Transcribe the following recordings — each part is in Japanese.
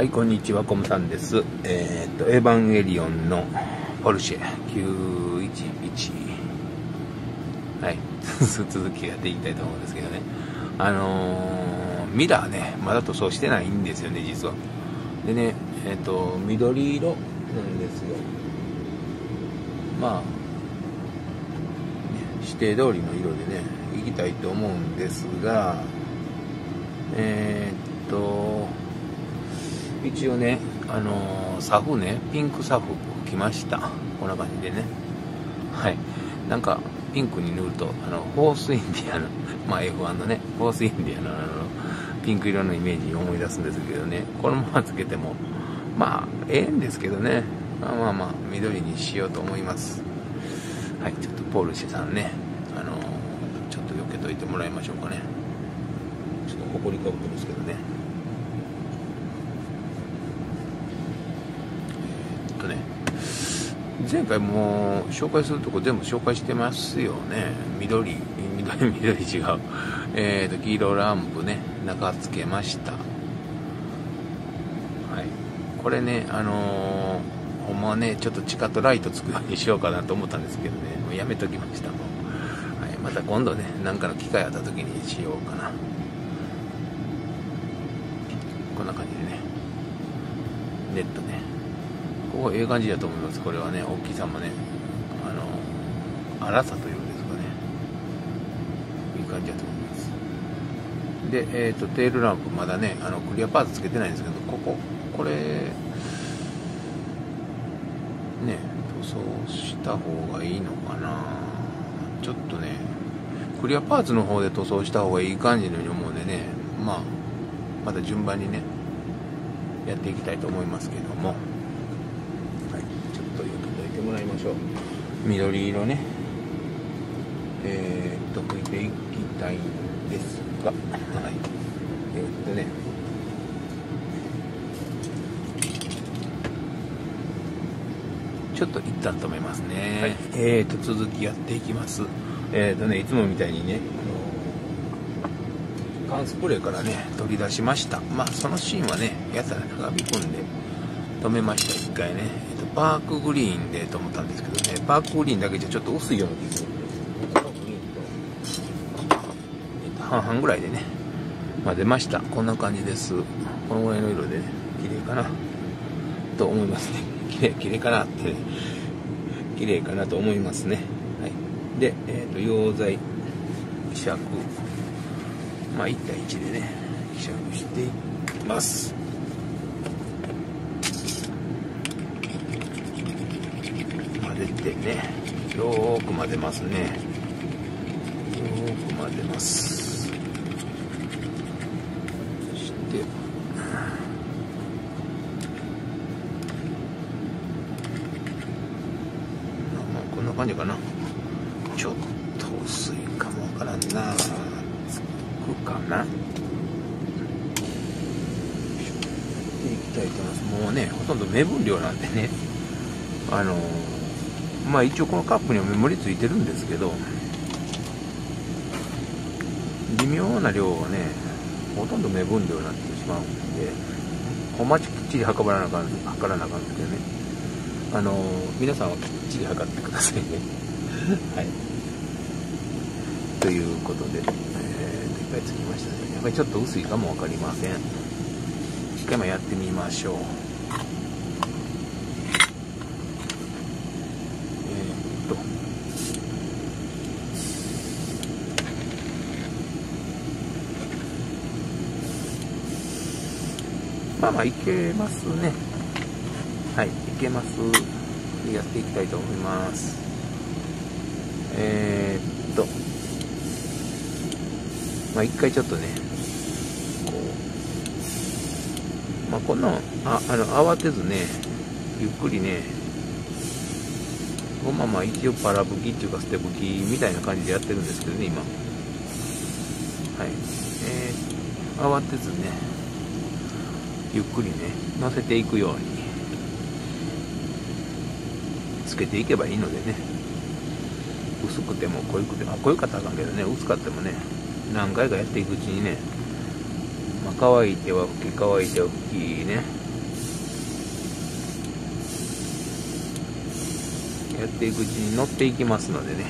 はい、こんにちは、コムさんです。えーっと、エヴァンゲリオンのポルシェ911。はい、続きやっていきたいと思うんですけどね。あのー、ミラーね、まだ塗装してないんですよね、実は。でね、えーっと、緑色なんですよ。まあ、指定通りの色でね、行きたいと思うんですが、えーっと、一応ね、あのー、サフね、ピンクサフ来ました。こんな感じでね。はい。なんか、ピンクに塗ると、あの、フォースインディアの、まあ F1 のね、フォースインディアのあの、ピンク色のイメージを思い出すんですけどね、このままつけても、まあ、ええんですけどね、まあまあまあ、緑にしようと思います。はい、ちょっとポルシェさんね、あのー、ちょっと避けといてもらいましょうかね。ちょっと埃かぶってますけどね。えーっとね、前回も紹介するとこ全部紹介してますよね。緑、緑、緑違う。えっと、黄色ランプね、中つけました。はい。これね、あのー、ほんまね、ちょっと地下とライトつくようにしようかなと思ったんですけどね、もうやめときましたもん。はい。また今度ね、なんかの機会あった時にしようかな。こんな感じでね。ネットね。ここええ感じだと思います。これはね、大きさもね、あの、粗さというんですかね。いい感じだと思います。で、えっ、と、テールランプまだね、あの、クリアパーツつけてないんですけど、ここ、これ、ね、塗装した方がいいのかなちょっとね、クリアパーツの方で塗装した方がいい感じのように思うんでね、まあ、また順番にね、やっていきたいと思いますけども、はい、ちょっとよくといましょう。緑色ね、えー、っと、拭いていきたいんですが、はい、えー、っとね、ちょっと一旦止めますね。はい、えーと、続きやっていきます。えーとね、いつもみたいにね、缶スプレーからね、取り出しました。まあ、そのシーンはね、やたら長引くんで、止めました、一回ね。パークグリーンでと思ったんですけどね、パークグリーンだけじゃちょっと薄いような気がするんで、パークグリーンと、えーと、半々ぐらいでね、まあ、出ました。こんな感じです。このぐらいの色でね、綺麗かな、と思いますね。綺麗、綺麗かなって、綺麗かなと思いますね。はい。で、えっ、ー、と、溶剤、希釈。まあ、1対1でね、希釈していきます。混ぜてね、よーく混ぜますね。よーく混ぜます。そして、こんな感じかな。ちょっと薄いかもわからんな。つくかな。いきたいと思います。もうねほとんど目分量なんでね。あのまあ一応このカップにはメモリついてるんですけど微妙な量はねほとんど目分量になってしまうんでほんまきっちり測らなあかん測らなあかんですけどねあの皆さんはきっちり測ってくださいね。はい。ということで、えー、いっぱいつきましたね。やっぱりちょっと薄いかもわかりません。一回もやってみましょう。えー、っと。まあまあいけますね。はい、いけます。やっていきたいと思います。えー、っと、まあ一回ちょっとね、こう、まあこんな、あ、あの、慌てずね、ゆっくりね、このまま一応パラ吹きっていうか捨て吹きみたいな感じでやってるんですけどね、今。はい。えー、慌てずね、ゆっくりね乗せていくようにつけていけばいいのでね。薄くても濃いくても濃いかだあかんけどね。薄かってもね何回かやっていくうちにね、まあ、乾いては拭き乾いては拭きね。やっていくうちに乗っていきますのでね。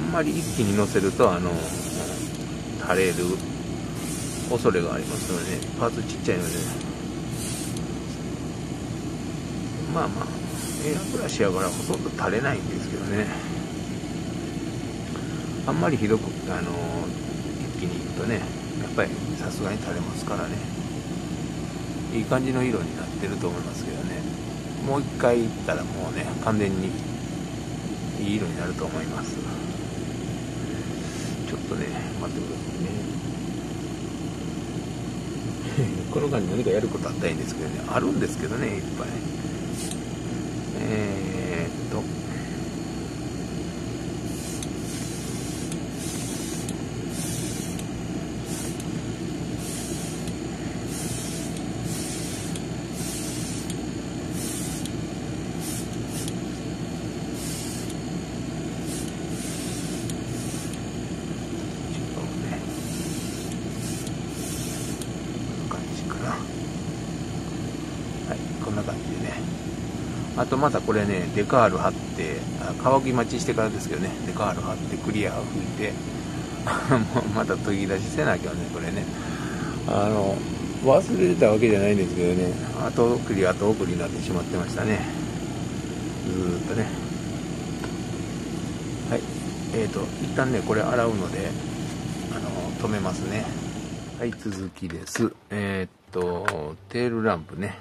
んまり一気に乗せるとあの垂れる恐れがありますので、ね、パーツちっちゃいので、まあまあエアブラシやからほとんど垂れないんですけどね。あんまりひどくあの一気にいくとねやっぱりさすがに垂れますからね。いい感じの色になってると思いますけどね。もう一回いったらもうね完全にいい色になると思います。とね待ってくださいね。この間に何かやることあったらいいんですけどね。あるんですけどねいっぱい。えー、っとあとまたこれね、デカール貼って、乾き待ちしてからですけどね、デカール貼ってクリアを拭いて、また研ぎ出しせなきゃね、これね。あの、忘れてたわけじゃないんですけどね、後送り後送りになってしまってましたね。ずーっとね。はい。えーと、一旦ね、これ洗うので、あの、止めますね。はい、続きです。えー、っと、テールランプね。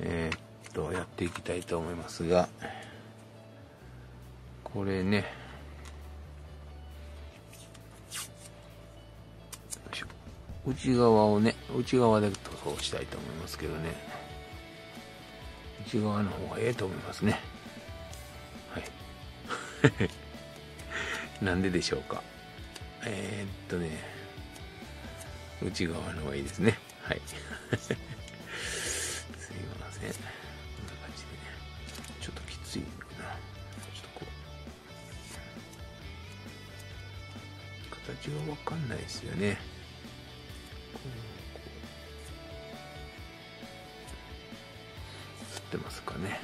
えー、とやっていきたいと思いますがこれね。内側をね内側で塗装したいと思いますけどね。内側の方がええと思いますね。はい。なんででしょうか。えー、っとね。内側の方がいいですね。はい。かんないですよね。映ってますかね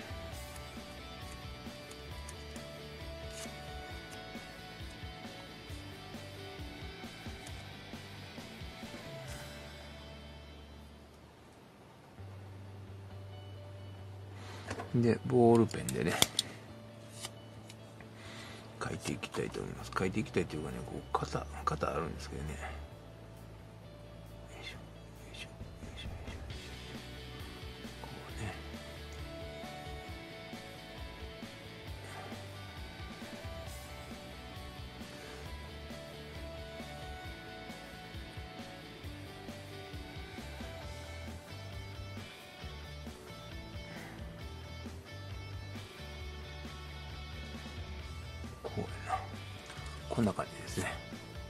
で、ボールペンでね、ていきたいと思います。書いていきたいというかね、こう、肩、肩あるんですけどね。こんな感じですね。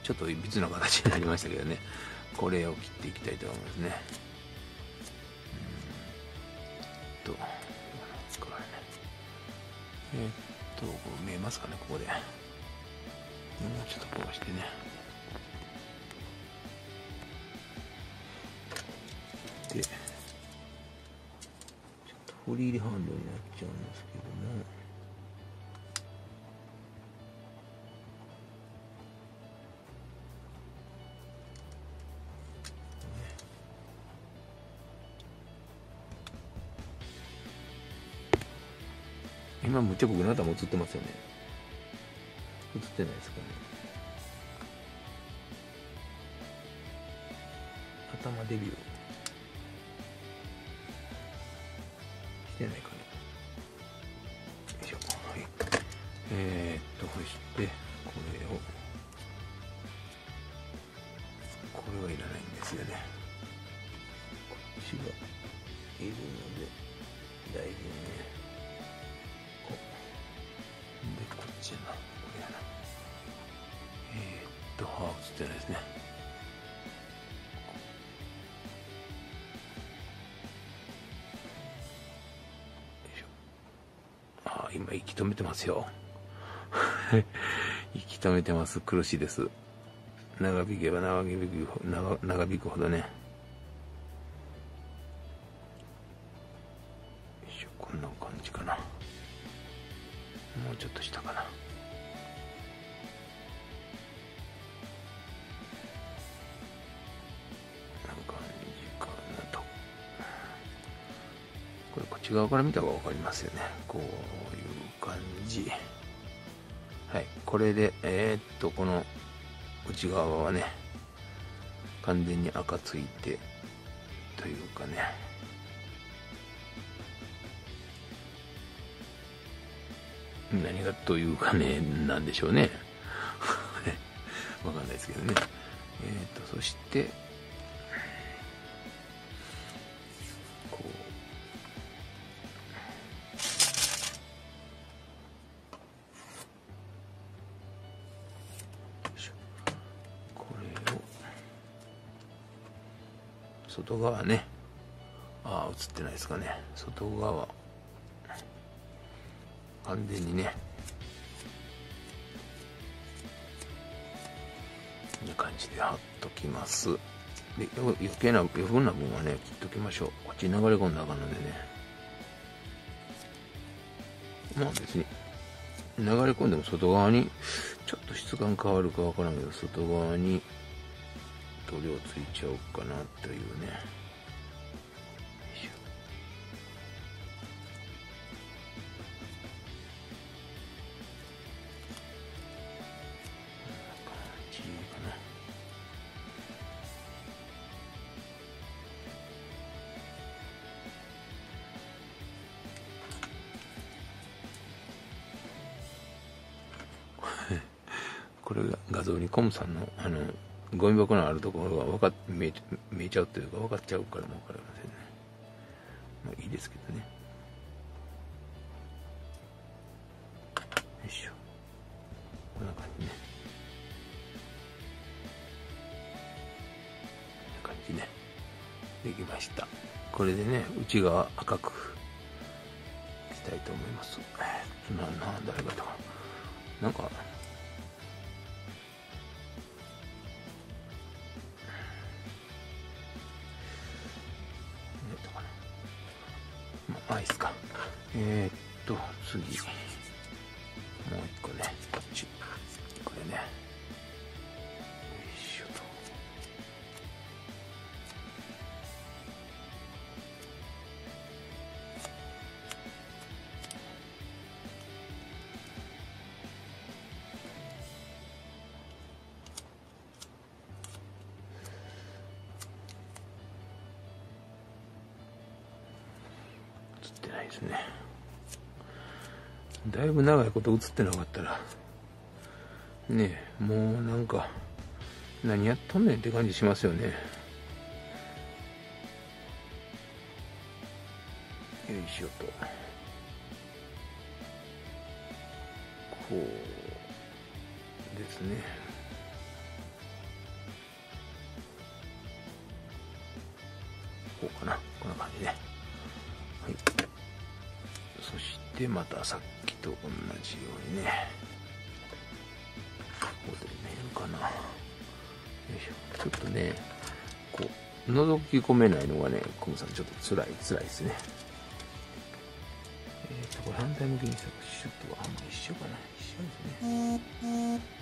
ちょっといびつな形になりましたけどね。これを切っていきたいと思いますね。うんとえ、っと見えますかねここで。もうちょっとこうしてね。でちょっとフリーハンドになっちゃうんですけども。今むっちゃ僕の頭映ってますよね。映ってないですかね。頭デビュー。してないかな。よいしょはい。えー、今息止めてますよ。息止めてます。苦しいです。長引けば長引く長長引くほどね。こんな感じかな。もうちょっと下かな。これこっち側から見た方が分かりますよね。こうはいこれでえー、っとこの内側はね完全に赤ついてというかね。何がというかねなんでしょうね。わかんないですけどね。えー、っとそして外側ね。ああ映ってないですかね。外側。完全にね。こんな感じで貼っときます。で余計な余分な分はね切っときましょう。こっちに流れ込んだあかんのでね。まあ別に流れ込んでも外側にちょっと質感変わるかわからんけど外側に塗料ついちゃおうかなというねこれが画像にコムさんのあのゴミ箱のあるところが分かっ見え見えちゃうというか分かっちゃうからも分かりませんね。まあいいですけどね。よいしょ。こんな感じね。こんな感じねできました。これでね内側赤くしたいと思います。なな誰がとかなんかってないですね。だいぶ長いこと映ってなかったらねえもうなんか何やっとんねんって感じしますよね。よいしょと。こうですね。でまたさっきと同じようにね。ここで見えるかな。よいしょ。ちょっとねこう覗き込めないのがねコムさんちょっと辛い辛いですね。えっ、ー、とこれ反対向きにしたらシュッとあんま一緒かな。一緒ですね。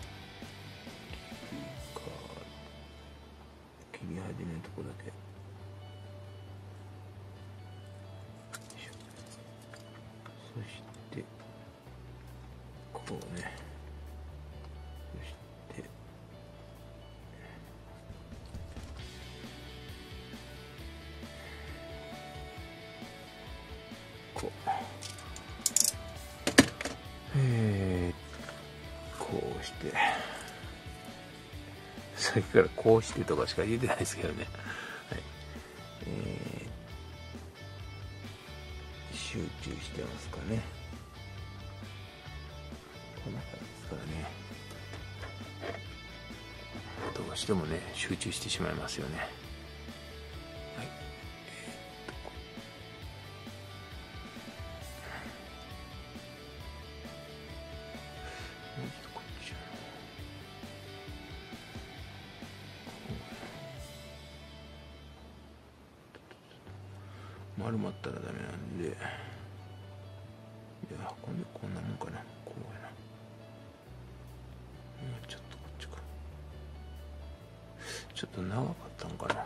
こうね。そして。こう。えー、こうして。さっきからこうしてとかしか言えてないですけどね。はい。えー集中してますかね。どもね集中してしまいますよね、はい。丸まったらダメなんで。いやこんでこんなもんかな。ちょっと長かったんかな。映っ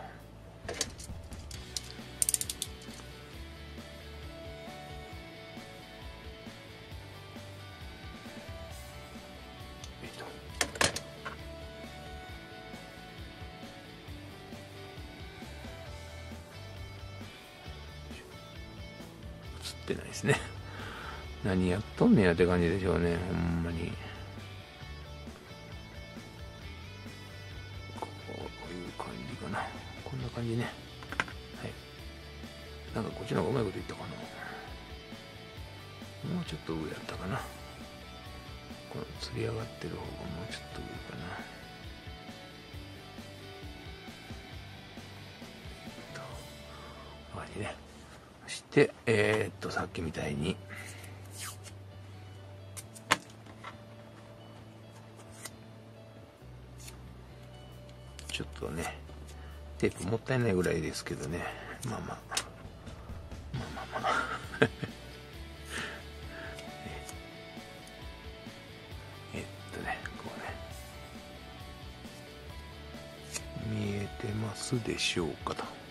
てないですね。何やっとんねやって感じでしょうねほんまに。な。こんな感じね。はい。なんかこっちの方がうまいこと言ったかな。もうちょっと上やったかな。この釣り上がってる方がもうちょっと上かな。こんな感じね。そしてえー、っとさっきみたいに。ちょっとねテープもったいないぐらいですけどね。まあまあ。まあまあまあ。えっとねこうね。見えてますでしょうかと。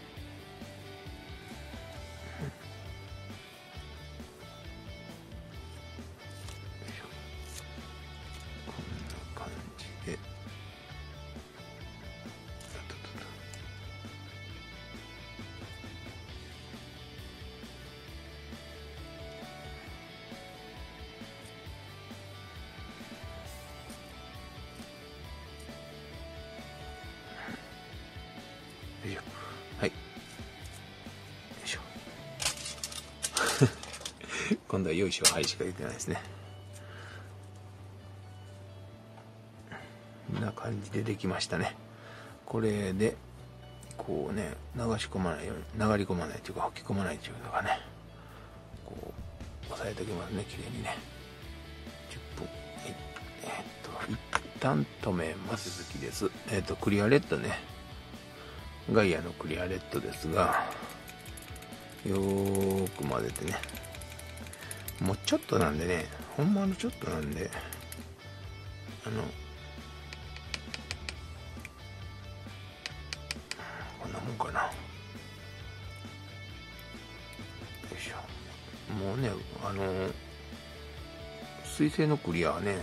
今度はよいしょはいしか言ってないですね。こんな感じでできましたね。これでこうね流し込まないように流り込まないというか吹き込まないというのがねこう押さえておきますね綺麗にね。10分えーっと一旦止めます。続きですえっとクリアレッドね。ガイアのクリアレットですがよーく混ぜてね。もうちょっとなんでねほんまのちょっとなんであのこんなもんかな。よいしょ。もうねあの水性のクリアはね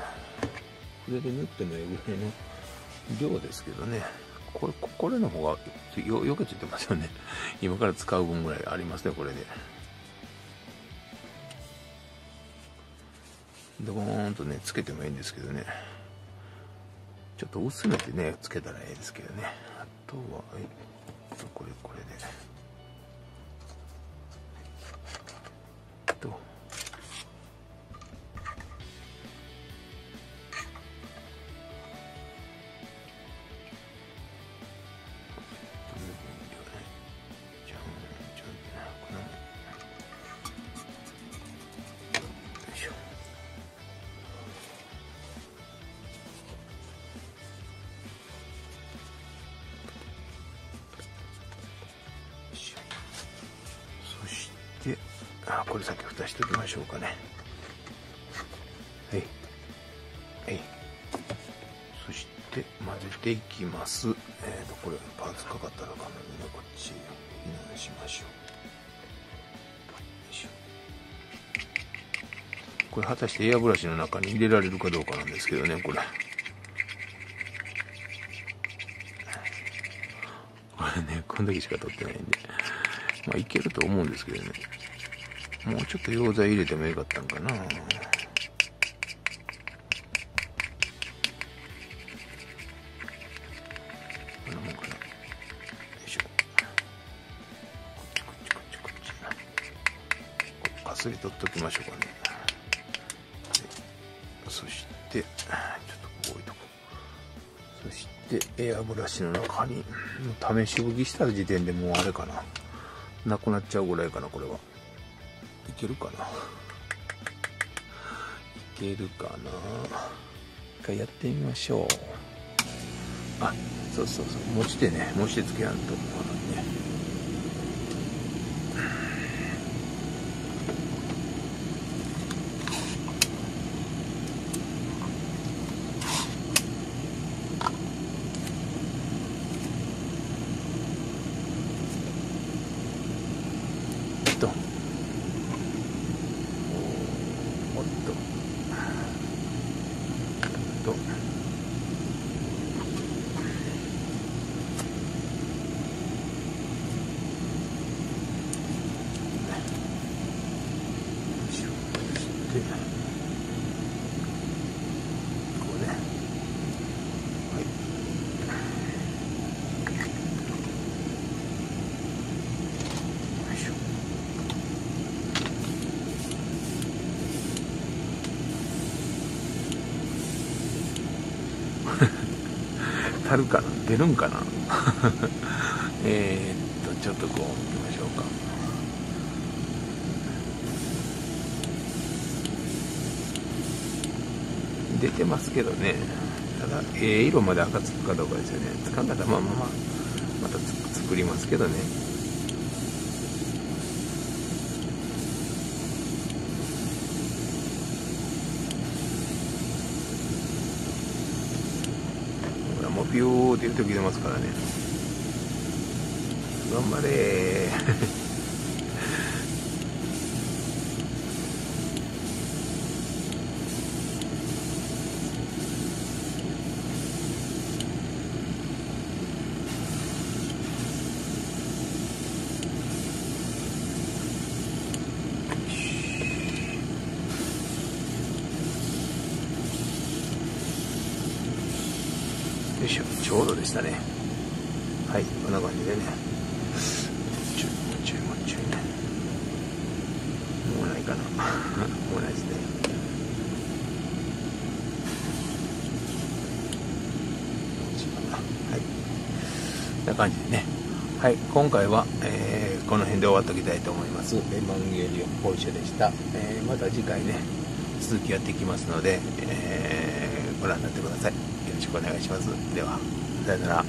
筆で塗ってもええぐらいの量ですけどね。これこれの方がよよけついてますよね。今から使う分ぐらいありますねこれで。ドボーンとねつけてもいいんですけどね。ちょっと薄めてねつけたらいいですけどね。あとはえっとこれこれで。ねあこれ先蓋しておきましょうかね。はい。はい。そして混ぜていきます。えっ、とこれパーツかかったらあかんのでこっち避難しましょう。しょ。これ果たしてエアブラシの中に入れられるかどうかなんですけどねこれ。これねこんだけしか取ってないんで。まあいけると思うんですけどね。もうちょっと溶剤入れてもよかったんかな。こんなもんかな。こっちこっちこっちこっちかすり取っときましょうかねそしてちょっとここ置いとこうそしてエアブラシの中に試し拭きした時点でもうあれかななくなっちゃうぐらいかなこれはけるかな？いけるかな？一回やってみましょう。あそうそうそう。持ち手ね。持ち手つけやんと思わないねとおっととしてこうねはいよいしょたるかな？出るんかな？えっとちょっとこう行きましょうか。出てますけどね。ただええ色まで赤つくかどうかですよね。つかんだらまあまあまあまたつ作りますけどね。からもうビューって言う時出ますからね。頑張れーよいしょちょうどでしたねはいこんな感じでねちょいもうちょいもうちょいねもうないかなもうないですねはいこんな感じでね。はい今回は、えーこの辺で終わっておきたいと思います。レマンゲリオンポルシェでした、えーまた次回ね続きやっていきますので、えーご覧になってください。よろしくお願いします。ではさよなら。